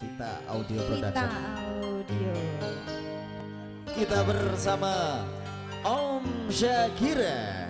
Kita Audio Production. Kita Audio. Kita bersama Om Syakira.